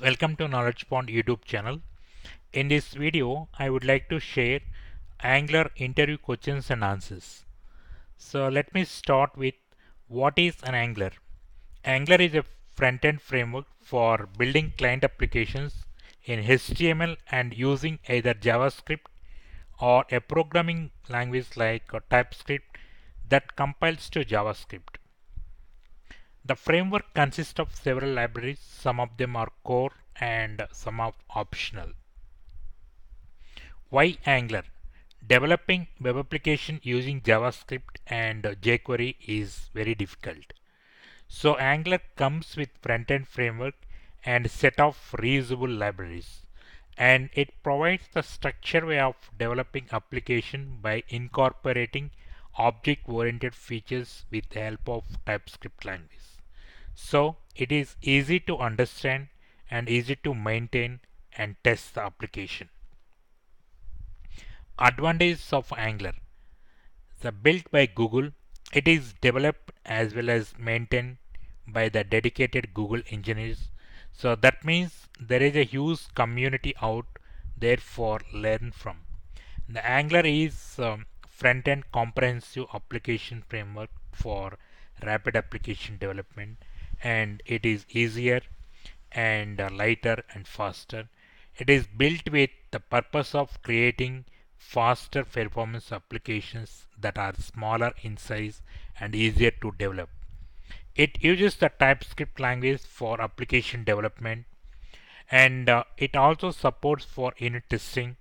welcome to Knowledge Pond YouTube channel. In this video, I would like to share Angular interview questions and answers. So let me start with what is an Angular? Angular is a front-end framework for building client applications in HTML and using either JavaScript or a programming language like TypeScript that compiles to JavaScript. The framework consists of several libraries, some of them are core and some are optional. Why Angular? Developing web application using JavaScript and jQuery is very difficult. So Angular comes with front-end framework and set of reusable libraries and it provides the structured way of developing application by incorporating object-oriented features with the help of TypeScript language. So it is easy to understand and easy to maintain and test the application. Advantages of Angular. The built by Google, it is developed as well as maintained by the dedicated Google engineers. So that means there is a huge community out there for learn from. The Angular is um, front-end comprehensive application framework for rapid application development and it is easier and uh, lighter and faster. It is built with the purpose of creating faster performance applications that are smaller in size and easier to develop. It uses the TypeScript language for application development and uh, it also supports for unit testing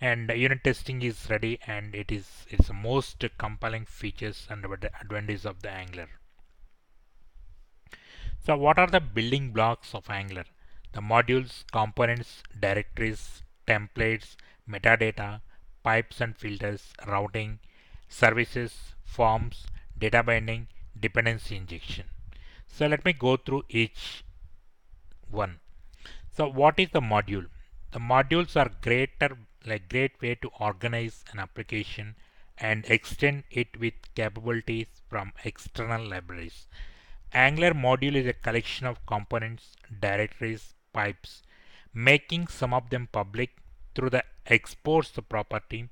and uh, unit testing is ready and it is it's most compelling features and advantages of the Angular. So what are the building blocks of Angular? The modules, components, directives, templates, metadata, pipes and filters, routing, services, forms, data binding, dependency injection. So let me go through each one. So what is the module? The modules are greater like great way to organize an application and extend it with capabilities from external libraries. Angular module is a collection of components, directives, pipes, making some of them public through the exports property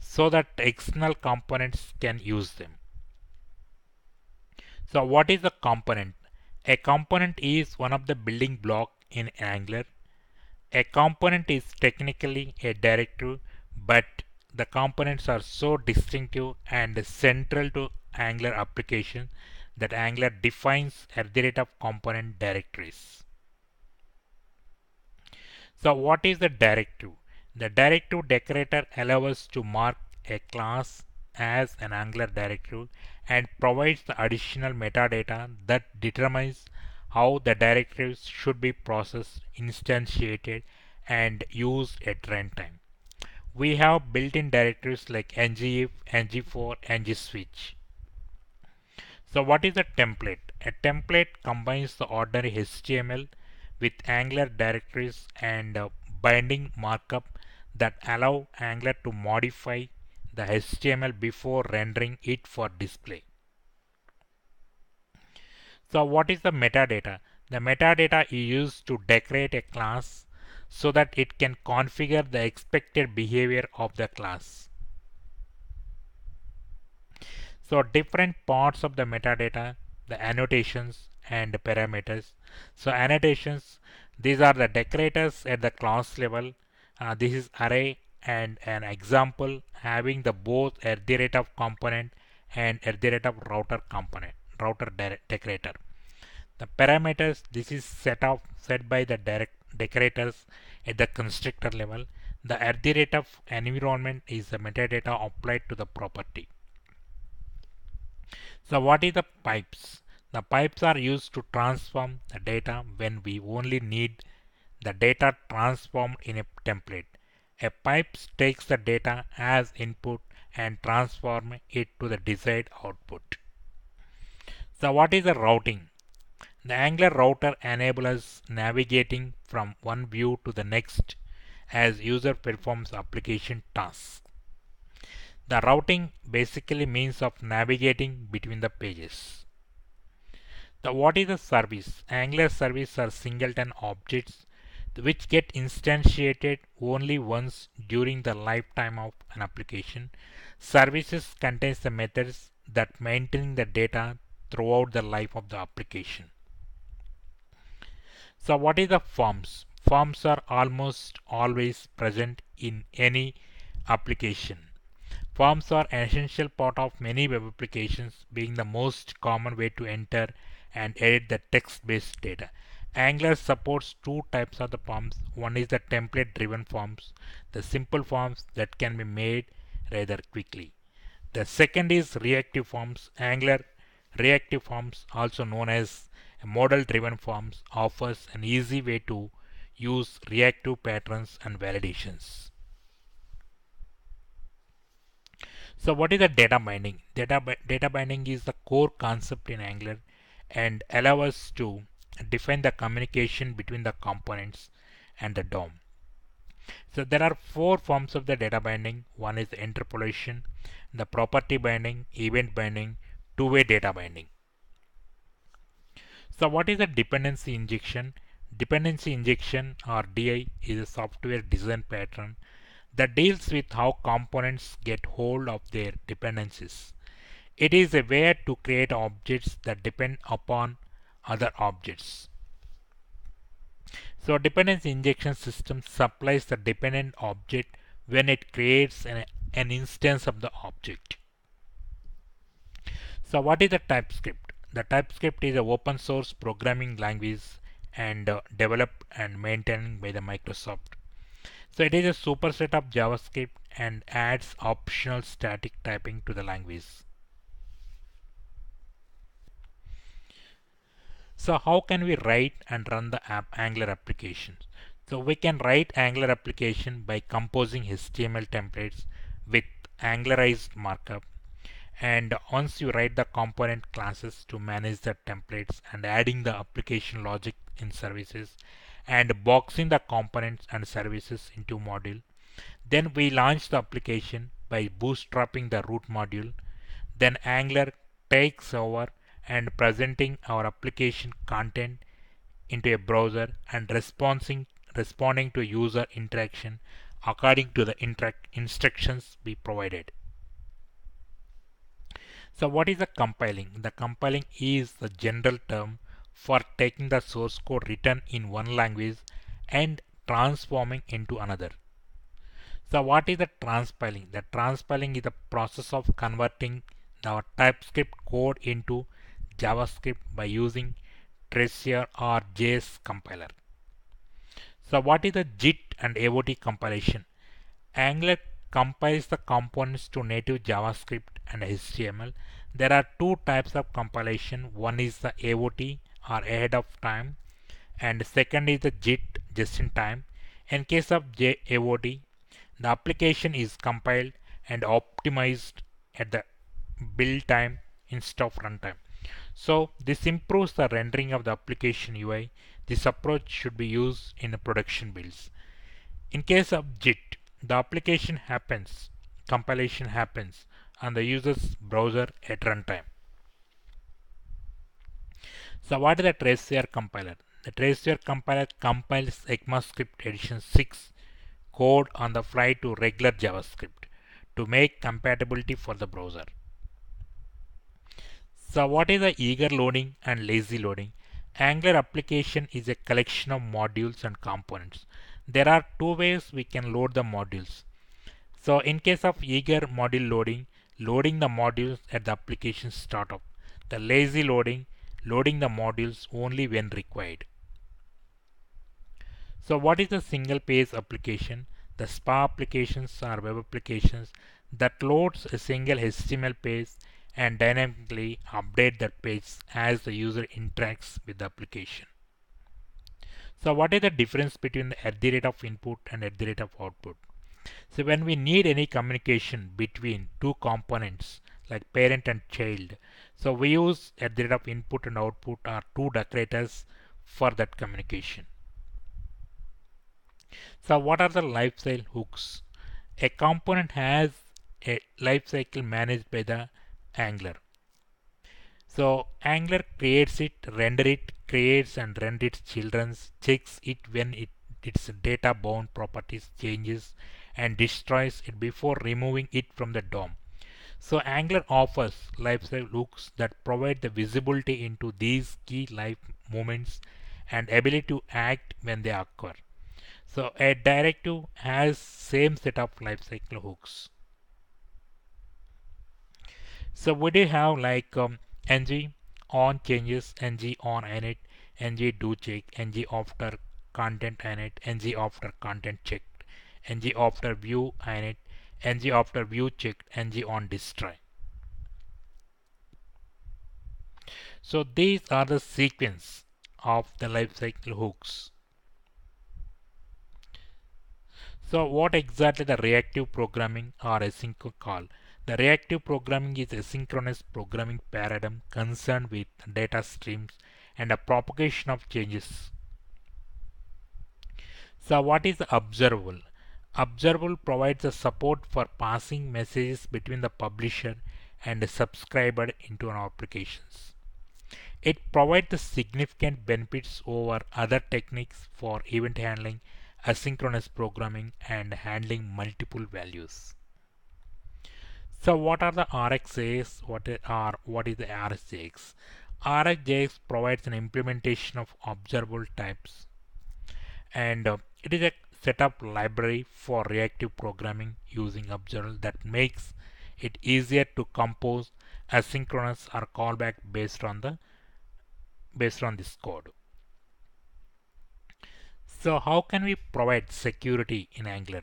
so that external components can use them. So what is a component? A component is one of the building block in Angular. A component is technically a directive, but the components are so distinctive and central to Angular application that Angular defines at the rate of component directives. So what is the directive? The directive decorator allows us to mark a class as an Angular directive and provides the additional metadata that determines how the directives should be processed, instantiated and used at runtime. We have built-in directives like ngif, ngfor,ngswitch. So what is a template? A template combines the ordinary HTML with Angular directives and uh, binding markup that allow Angular to modify the HTML before rendering it for display. So what is the metadata? The metadata is used to decorate a class so that it can configure the expected behavior of the class. So different parts of the metadata, the annotations and the parameters. So annotations, these are the decorators at the class level. Uh, this is array and an example having the both at the rate of component and at the rate of router component, router decorator. The parameters, this is set of set by the direct decorators at the constructor level. The at the rate of environment is the metadata applied to the property. So what is the pipes? The pipes are used to transform the data when we only need the data transformed in a template. A pipe takes the data as input and transform it to the desired output. So what is the routing? The Angular router enables navigating from one view to the next as user performs application tasks. The routing basically means of navigating between the pages. The what is a service? Angular service are singleton objects which get instantiated only once during the lifetime of an application. Services contains the methods that maintain the data throughout the life of the application. So what is the forms? Forms are almost always present in any application. Forms are an essential part of many web applications being the most common way to enter and edit the text-based data. Angular supports two types of the forms. One is the template driven forms, the simple forms that can be made rather quickly. The second is reactive forms. Angular reactive forms also known as model driven forms offers an easy way to use reactive patterns and validations. So what is the data binding? Data, data binding is the core concept in Angular and allow us to define the communication between the components and the DOM. So there are four forms of the data binding. One is interpolation, the property binding, event binding, two-way data binding. So what is a dependency injection? Dependency injection or DI is a software design pattern that deals with how components get hold of their dependencies. It is a way to create objects that depend upon other objects. So dependency injection system supplies the dependent object when it creates an, an instance of the object. So what is the TypeScript? The TypeScript is an open source programming language and uh, developed and maintained by the Microsoft. So it is a superset of JavaScript and adds optional static typing to the language. So how can we write and run the app Angular applications? So we can write Angular application by composing HTML templates with Angularized markup. And once you write the component classes to manage the templates and adding the application logic in services and boxing the components and services into module. Then we launch the application by bootstrapping the root module. Then Angular takes over and presenting our application content into a browser and responding responding to user interaction according to the instructions we provided. So what is the compiling? The compiling is the general term for taking the source code written in one language and transforming into another. So what is the transpiling? The transpiling is the process of converting the TypeScript code into JavaScript by using Traceur or JS compiler. So what is the JIT and AOT compilation? Angular compiles the components to native JavaScript and HTML. There are two types of compilation. One is the AOT or ahead of time and second is the JIT just in time. In case of AOT, the application is compiled and optimized at the build time instead of runtime. So this improves the rendering of the application UI. This approach should be used in the production builds. In case of JIT, the application happens, compilation happens on the user's browser at runtime. So what is the Traceur compiler? The Traceur compiler compiles ECMAScript edition 6 code on the fly to regular JavaScript to make compatibility for the browser. So what is the eager loading and lazy loading? Angular application is a collection of modules and components. There are two ways we can load the modules. So in case of eager module loading, loading the modules at the application startup. The lazy loading, loading the modules only when required. So what is a single page application? The SPA applications are web applications that loads a single HTML page and dynamically update that page as the user interacts with the application. So what is the difference between the at the rate of input and at the rate of output? So when we need any communication between two components like parent and child, so we use at the rate of input and output are two decorators for that communication. So what are the lifecycle hooks? A component has a lifecycle managed by the Angular. So Angular creates it, render it, creates and render its children, checks it when it its data bound properties changes and destroys it before removing it from the DOM. So Angular offers lifecycle hooks that provide the visibility into these key life moments and ability to act when they occur. So a directive has same set of lifecycle hooks. So we do have like um, ng on changes, ng on init, ng do check, ng after content init, ng after content checked, ng after view init, ng after view checked, ng on destroy. So these are the sequence of the lifecycle hooks. So what exactly the reactive programming or async call? The reactive programming is asynchronous programming paradigm concerned with data streams and the propagation of changes. So what is observable? Observable provides a support for passing messages between the publisher and the subscriber into an applications. It provides the significant benefits over other techniques for event handling, asynchronous programming and handling multiple values. So what are the RxJS? What are what is the RxJS? RxJS provides an implementation of observable types and uh, it is a setup library for reactive programming using observable that makes it easier to compose asynchronous or callback based on the based on this code. So how can we provide security in Angular?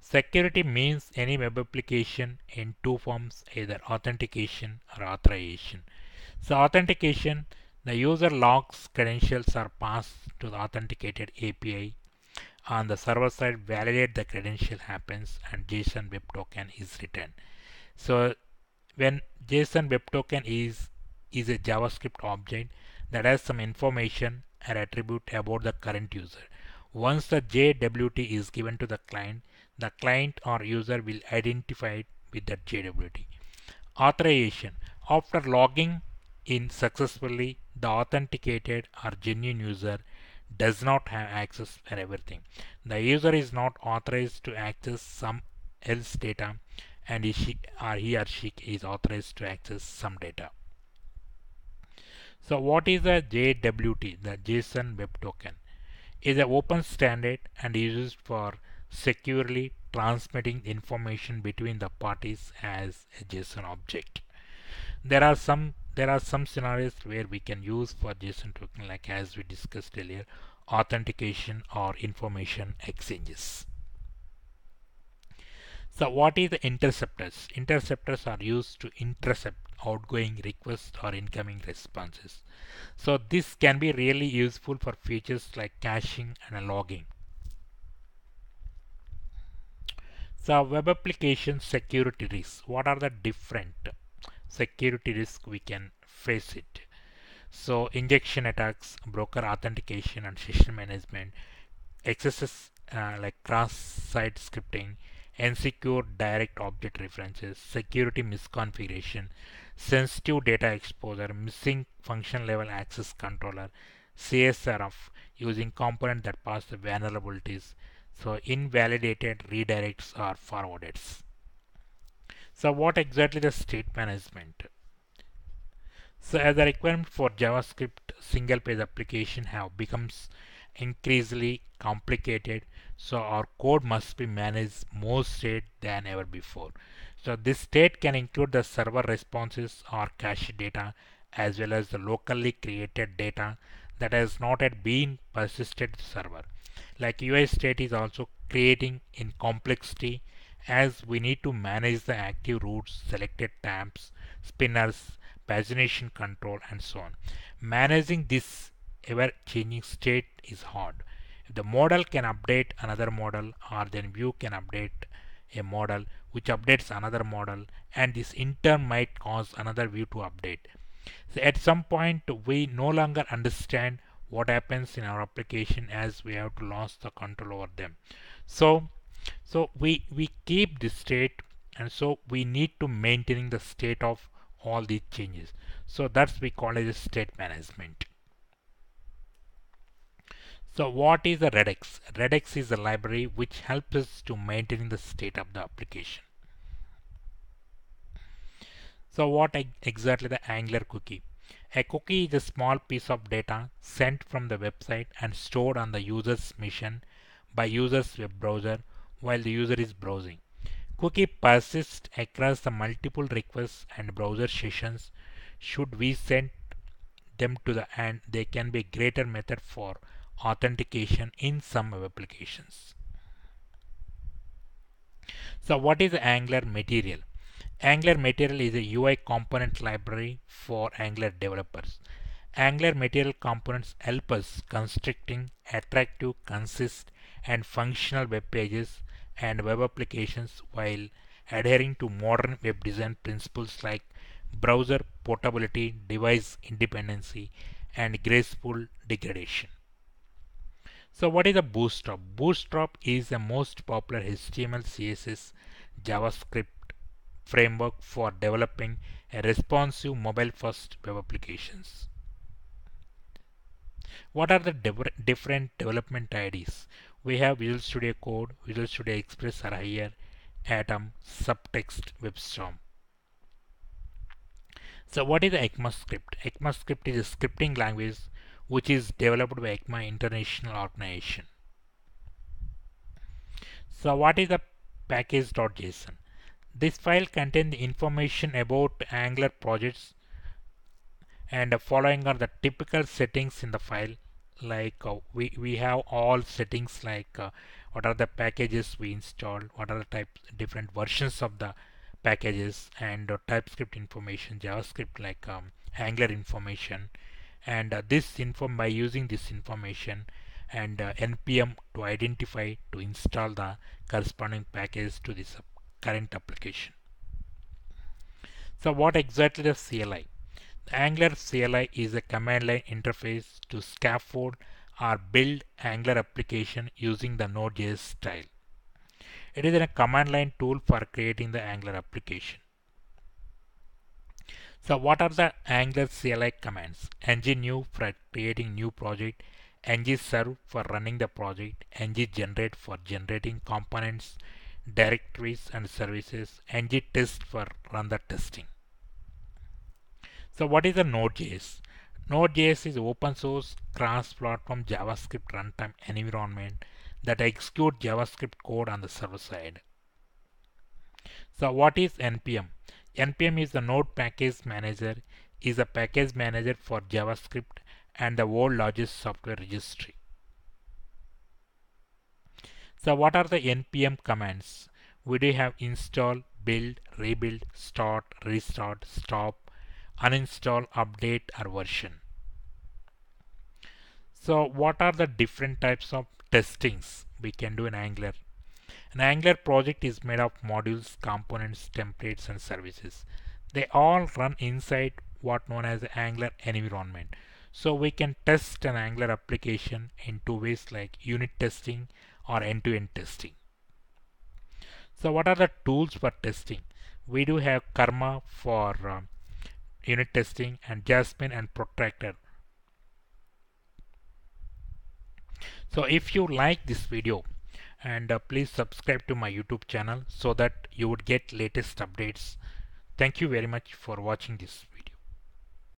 Security means any web application in two forms, either authentication or authorization. So authentication, the user logs credentials are passed to the authenticated API. On the server side, validate the credential happens and JSON Web Token is written. So when JSON Web Token is is a JavaScript object that has some information or attribute about the current user. Once the JWT is given to the client, the client or user will identify it with that JWT. Authorization. After logging in successfully, the authenticated or genuine user does not have access for everything. The user is not authorized to access some else data and he, or he or she is authorized to access some data. So what is a JWT, the JSON Web Token? Is an open standard and used for securely transmitting information between the parties as a JSON object. There are some there are some scenarios where we can use for JSON token like as we discussed earlier authentication or information exchanges. So what is the interceptors? Interceptors are used to intercept outgoing requests or incoming responses. So this can be really useful for features like caching and logging. So web application security risks. What are the different security risk we can face it? So injection attacks, broker authentication and session management, excesses uh, like cross-site scripting, insecure direct object references, security misconfiguration, sensitive data exposure, missing function level access controller, CSRF using component that pass the vulnerabilities. So invalidated redirects or forwardeds. So what exactly the state management? So as the requirement for JavaScript single page application have becomes increasingly complicated so our code must be managed more state than ever before so this state can include the server responses or cache data as well as the locally created data that has not yet been persisted server like UI state is also creating in complexity as we need to manage the active routes selected tabs spinners pagination control and so on managing this ever changing state is hard. If the model can update another model or then view can update a model which updates another model and this in turn might cause another view to update. So at some point we no longer understand what happens in our application as we have to the control over them. So so we we keep this state and so we need to maintaining the state of all these changes. So that's we call it state management. So what is a Redux? Redux is a library which helps us to maintain the state of the application. So what exactly the Angular cookie? A cookie is a small piece of data sent from the website and stored on the user's machine by user's web browser while the user is browsing. Cookie persists across the multiple requests and browser sessions. Should we send them to the end, they can be a greater method for authentication in some web applications. So what is Angular Material? Angular Material is a UI component library for Angular developers. Angular Material components help us constructing attractive, consist, and functional web pages and web applications while adhering to modern web design principles like browser portability, device independency, and graceful degradation. So what is a Bootstrap? Bootstrap is the most popular HTML, CSS, JavaScript framework for developing a responsive mobile-first web applications. What are the different development IDs? We have Visual Studio Code, Visual Studio Express are here, Atom, Subtext, WebStorm. So what is ECMAScript? ECMAScript is a scripting language which is developed by ECMA International Organization. So what is the package.json? This file contains the information about Angular projects and the following are the typical settings in the file like uh, we, we have all settings like uh, what are the packages we installed, what are the types different versions of the packages and uh, TypeScript information, JavaScript like um, Angular information and uh, this inform by using this information and uh, npm to identify to install the corresponding package to this current application. So what exactly is CLI? Angular CLI is a command line interface to scaffold or build Angular application using the Node.js style. It is a command line tool for creating the Angular application. So what are the Angular CLI commands? ng new for creating new project, ng serve for running the project, ng generate for generating components, directives and services, ng test for run the testing. So what is a Node.js? Node.js is open source cross-platform JavaScript runtime environment that execute JavaScript code on the server side. So what is NPM? npm is the node package manager is a package manager for javascript and the world largest software registry so what are the npm commands we do have install build rebuild start restart stop uninstall update or version so what are the different types of testings we can do in angular an Angular project is made of modules, components, templates, and services. They all run inside what known as the Angular environment. So we can test an Angular application in two ways like unit testing or end-to-end -end testing. So what are the tools for testing? We do have Karma for uh, unit testing and Jasmine and Protractor. So if you like this video, and uh, please subscribe to my YouTube channel so that you would get latest updates. Thank you very much for watching this